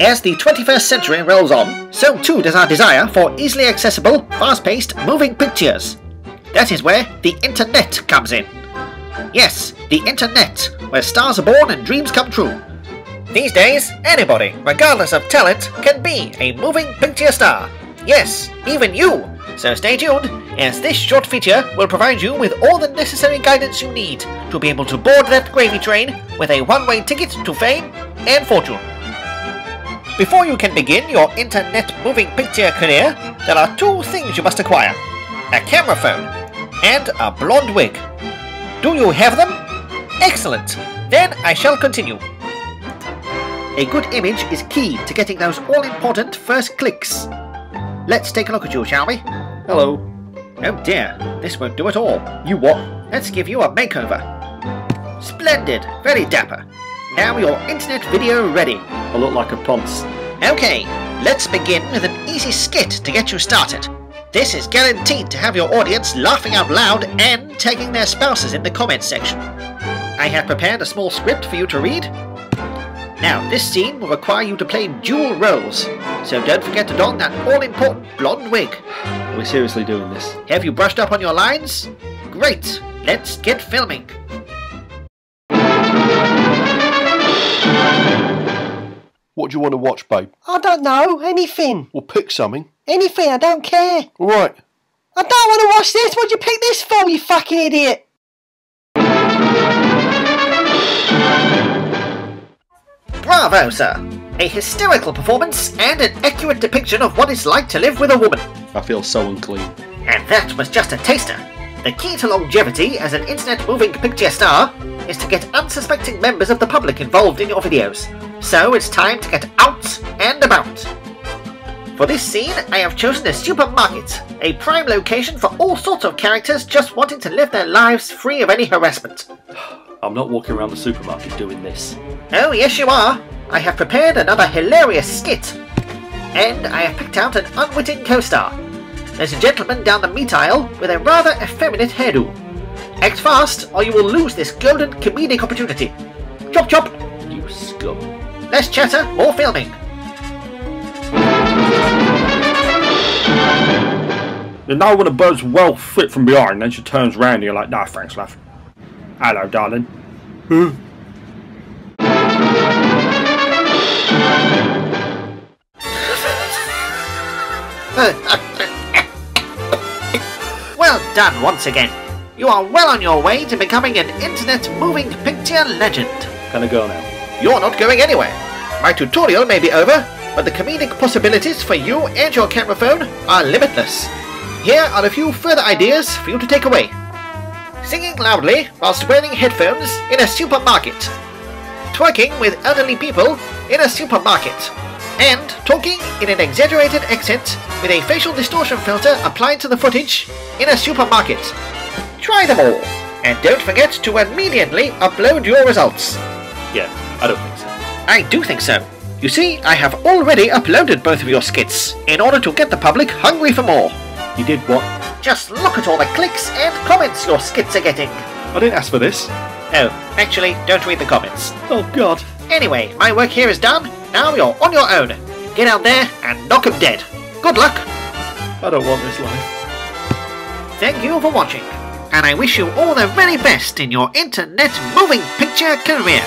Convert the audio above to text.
As the 21st century rolls on, so too does our desire for easily accessible, fast-paced, moving pictures. That is where the internet comes in. Yes, the internet, where stars are born and dreams come true. These days, anybody, regardless of talent, can be a moving picture star. Yes, even you. So stay tuned, as this short feature will provide you with all the necessary guidance you need to be able to board that gravy train with a one-way ticket to fame and fortune. Before you can begin your internet moving picture career, there are two things you must acquire. A camera phone and a blonde wig. Do you have them? Excellent. Then I shall continue. A good image is key to getting those all-important first clicks. Let's take a look at you, shall we? Hello. Oh dear, this won't do at all. You what? Let's give you a makeover. Splendid, very dapper. Now your internet video ready. I look like a ponce. Okay, let's begin with an easy skit to get you started. This is guaranteed to have your audience laughing out loud and tagging their spouses in the comments section. I have prepared a small script for you to read. Now, this scene will require you to play dual roles, so don't forget to don that all-important blonde wig. Are we seriously doing this? Have you brushed up on your lines? Great, let's get filming. What do you want to watch, babe? I don't know. Anything. Well, pick something. Anything. I don't care. All right. I don't want to watch this. What'd you pick this for, you fucking idiot? Bravo, sir! A hysterical performance and an accurate depiction of what it's like to live with a woman. I feel so unclean. And that was just a taster. The key to longevity as an internet moving picture star is to get unsuspecting members of the public involved in your videos. So it's time to get out and about. For this scene, I have chosen a supermarket, a prime location for all sorts of characters just wanting to live their lives free of any harassment. I'm not walking around the supermarket doing this. Oh, yes, you are. I have prepared another hilarious skit. And I have picked out an unwitting co star. There's a gentleman down the meat aisle with a rather effeminate hairdo. Act fast, or you will lose this golden comedic opportunity. Chop chop! You scum. Less chatter, more filming. You know when a bird's well fit from behind, then she turns round and you're like, nah, thanks, love. Hello, darling. well done once again. You are well on your way to becoming an internet moving picture legend. Can I go now? You're not going anywhere. My tutorial may be over, but the comedic possibilities for you and your camera phone are limitless. Here are a few further ideas for you to take away. Singing loudly whilst wearing headphones in a supermarket. Twerking with elderly people in a supermarket. And talking in an exaggerated accent with a facial distortion filter applied to the footage in a supermarket. Try them all, and don't forget to immediately upload your results. Yeah, I don't think so. I do think so. You see, I have already uploaded both of your skits in order to get the public hungry for more. You did what? Just look at all the clicks and comments your skits are getting. I didn't ask for this. Oh, actually, don't read the comments. Oh, God. Anyway, my work here is done. Now you're on your own. Get out there and knock 'em dead. Good luck. I don't want this life. Thank you for watching, and I wish you all the very best in your internet moving picture career.